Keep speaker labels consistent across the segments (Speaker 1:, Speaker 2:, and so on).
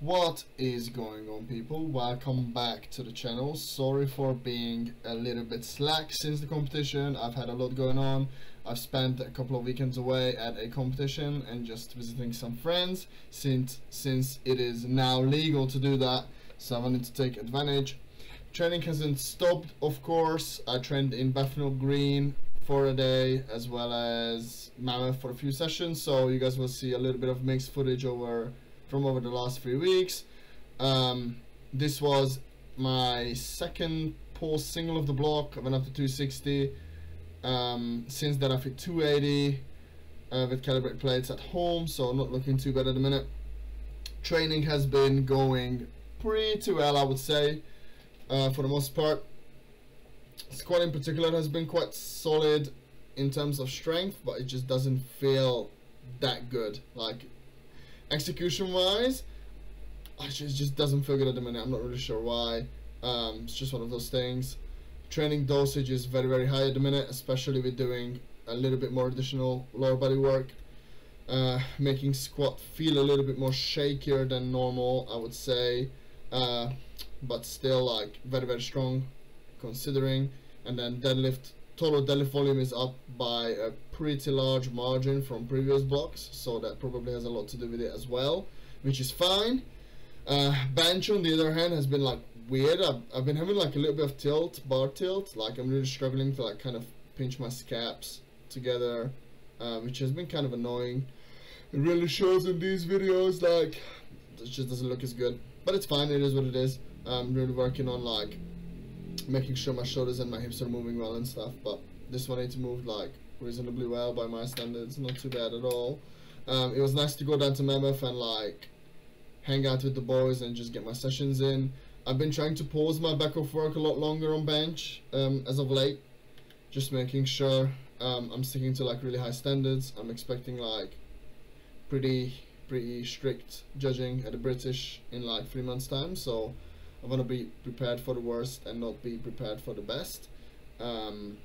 Speaker 1: What is going on people? Welcome back to the channel. Sorry for being a little bit slack since the competition. I've had a lot going on. I've spent a couple of weekends away at a competition and just visiting some friends since since it is now legal to do that. So I wanted to take advantage. Training hasn't stopped of course. I trained in Bethnal Green for a day as well as Mammoth for a few sessions so you guys will see a little bit of mixed footage over from over the last three weeks. Um, this was my second pulse single of the block. I went up to 260. Um, since then, I've hit 280 uh, with calibrate plates at home, so I'm not looking too bad at the minute. Training has been going pretty well, I would say, uh, for the most part. Squat in particular has been quite solid in terms of strength, but it just doesn't feel that good. Like execution wise it just, just doesn't feel good at the minute. I'm not really sure why. Um, it's just one of those things. Training dosage is very very high at the minute especially with doing a little bit more additional lower body work. Uh, making squat feel a little bit more shakier than normal I would say. Uh, but still like very very strong considering. And then deadlift total deadlift volume is up by a pretty large margin from previous blocks so that probably has a lot to do with it as well which is fine. Uh, bench on the other hand has been like weird. I've, I've been having like a little bit of tilt bar tilt. Like I'm really struggling to like kind of pinch my scaps together uh, which has been kind of annoying. It really shows in these videos like it just doesn't look as good. But it's fine. It is what it is. I'm really working on like making sure my shoulders and my hips are moving well and stuff but this one needs to move like reasonably well by my standards not too bad at all. Um, it was nice to go down to Mammoth and like hang out with the boys and just get my sessions in. I've been trying to pause my back off work a lot longer on bench um, as of late just making sure um, I'm sticking to like really high standards. I'm expecting like pretty pretty strict judging at the British in like three months time so I want to be prepared for the worst and not be prepared for the best. Um,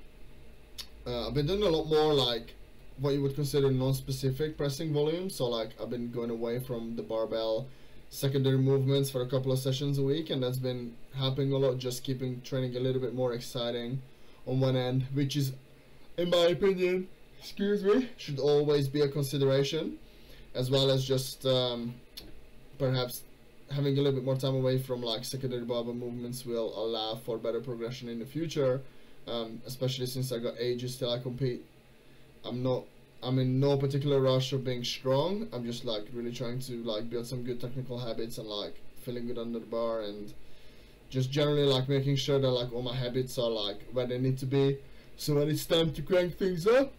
Speaker 1: uh, I've been doing a lot more like what you would consider non-specific pressing volume. So like I've been going away from the barbell secondary movements for a couple of sessions a week and that's been helping a lot just keeping training a little bit more exciting on one end which is in my opinion excuse me should always be a consideration as well as just um, perhaps having a little bit more time away from like secondary barbell movements will allow for better progression in the future um, especially since I got ages till I compete. I'm not I'm in no particular rush of being strong. I'm just like really trying to like build some good technical habits and like feeling good under the bar and just generally like making sure that like all my habits are like where they need to be. So when it's time to crank things up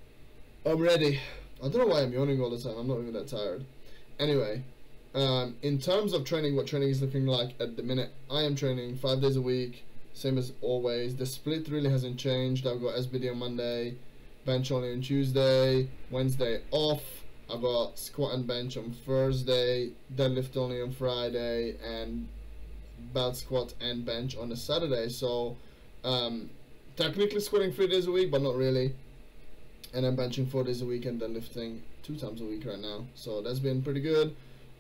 Speaker 1: I'm ready. I don't know why I'm yawning all the time. I'm not even that tired. Anyway um, in terms of training, what training is looking like at the minute, I am training five days a week, same as always. The split really hasn't changed. I've got SBD on Monday, bench only on Tuesday, Wednesday off. I've got squat and bench on Thursday, deadlift only on Friday, and belt squat and bench on a Saturday. So um, technically squatting three days a week, but not really. And I'm benching four days a week and deadlifting two times a week right now. So that's been pretty good.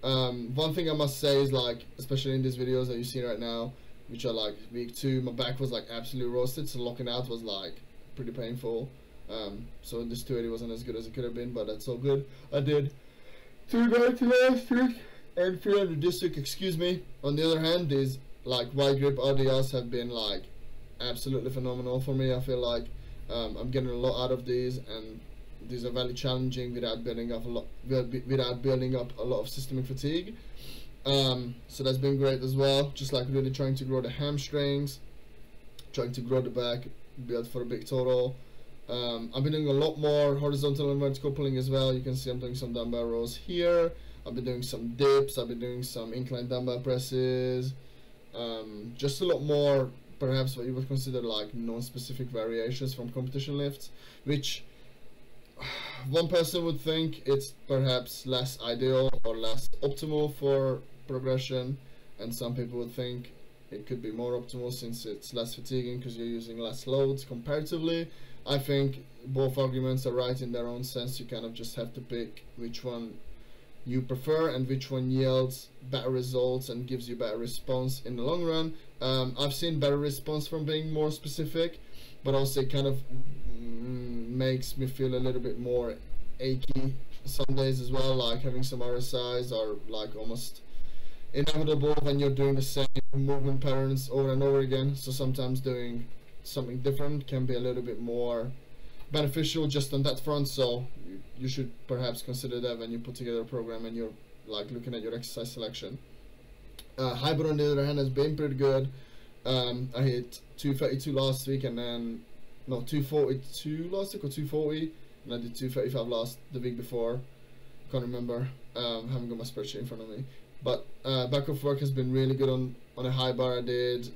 Speaker 1: Um, one thing I must say is like, especially in these videos that you see right now, which are like week two, my back was like absolutely roasted, so locking out was like pretty painful. Um, so this 280 wasn't as good as it could have been, but that's all good. I did 290 last week and 300 this week, excuse me. On the other hand, these like wide grip RDLs have been like absolutely phenomenal for me. I feel like um, I'm getting a lot out of these and these are very challenging without building up a lot without building up a lot of systemic fatigue. Um, so that's been great as well. Just like really trying to grow the hamstrings, trying to grow the back, build for a big total. Um, I've been doing a lot more horizontal and vertical pulling as well. You can see I'm doing some dumbbell rows here. I've been doing some dips. I've been doing some incline dumbbell presses. Um, just a lot more, perhaps what you would consider like non-specific variations from competition lifts, which one person would think it's perhaps less ideal or less optimal for progression and some people would think it could be more optimal since it's less fatiguing because you're using less loads comparatively I think both arguments are right in their own sense you kind of just have to pick which one you prefer and which one yields better results and gives you better response in the long run. Um, I've seen better response from being more specific, but also kind of mm, makes me feel a little bit more achy some days as well, like having some RSIs are like almost inevitable when you're doing the same movement patterns over and over again. So sometimes doing something different can be a little bit more beneficial just on that front. So you, should perhaps consider that when you put together a program and you're like looking at your exercise selection. Uh, high bar on the other hand has been pretty good. Um, I hit 232 last week and then no 242 last week or 240 and I did 235 last the week before. Can't remember. Um, haven't got my spreadsheet in front of me. But uh, back off work has been really good on on a high bar. I did.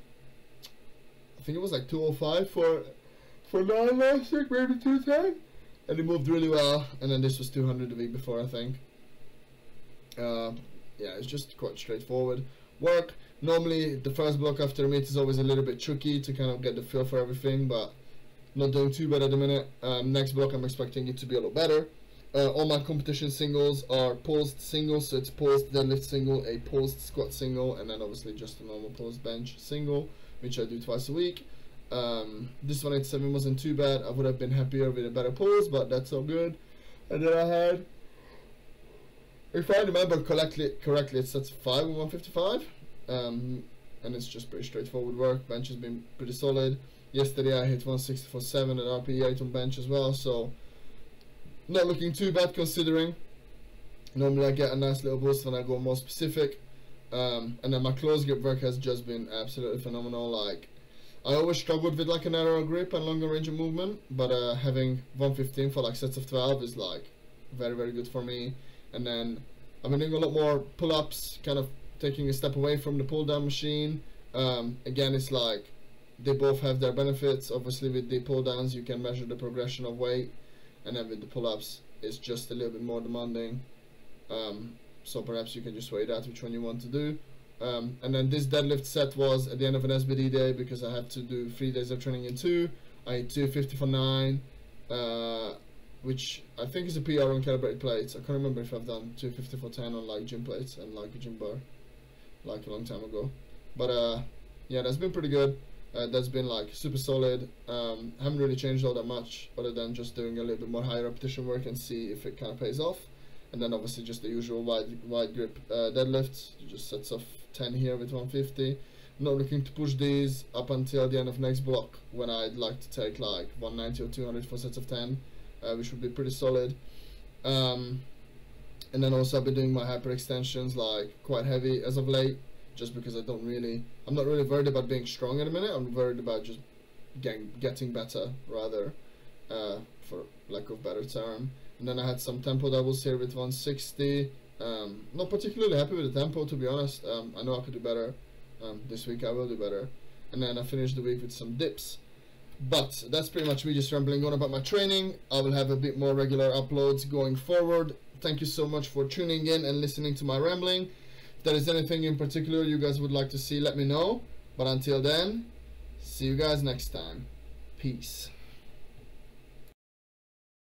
Speaker 1: I think it was like 205 for for nine last week, maybe 210, and it moved really well. And then this was 200 the week before, I think. Uh, yeah, it's just quite straightforward work. Normally, the first block after a meet is always a little bit tricky to kind of get the feel for everything, but not doing too bad at the minute. Um, next block, I'm expecting it to be a lot better. Uh, all my competition singles are paused singles, so it's paused deadlift single, a paused squat single, and then obviously just a normal paused bench single, which I do twice a week. Um, this 187 wasn't too bad. I would have been happier with a better pause, but that's all good. And then I had, if I remember correctly, correctly it's that's 5 and 155. Um, and it's just pretty straightforward work. Bench has been pretty solid. Yesterday I hit 164.7 at RPE8 on bench as well, so not looking too bad considering. Normally I get a nice little boost when I go more specific. Um, and then my close grip work has just been absolutely phenomenal. Like I always struggled with like a narrower grip and longer range of movement, but uh, having 115 for like sets of 12 is like very very good for me. And then I've been doing a lot more pull-ups, kind of taking a step away from the pull-down machine. Um, again, it's like they both have their benefits. Obviously, with the pull-downs, you can measure the progression of weight and then with the pull-ups it's just a little bit more demanding. Um, so perhaps you can just weigh out which one you want to do. Um, and then this deadlift set was at the end of an SBD day because I had to do three days of training in two. I had 250 for 9 uh, which I think is a PR on calibrated plates. I can't remember if I've done 250 for 10 on like gym plates and like a gym bar like a long time ago. But uh, yeah that's been pretty good uh, that's been like super solid. Um, haven't really changed all that much other than just doing a little bit more high repetition work and see if it kind of pays off. And then obviously just the usual wide wide grip uh, deadlifts. You just sets off 10 here with 150. not looking to push these up until the end of next block when I'd like to take like 190 or 200 for sets of 10, uh, which would be pretty solid. Um, and then also I've been doing my hyperextensions like quite heavy as of late just because I don't really, I'm not really worried about being strong in a minute. I'm worried about just getting getting better rather, uh, for lack of better term. And then I had some tempo doubles here with 160. Um, not particularly happy with the tempo to be honest. Um, I know I could do better. Um, this week I will do better. And then I finished the week with some dips. But that's pretty much me just rambling on about my training. I will have a bit more regular uploads going forward. Thank you so much for tuning in and listening to my rambling. There is anything in particular you guys would like to see, let me know. But until then, see you guys next time. Peace.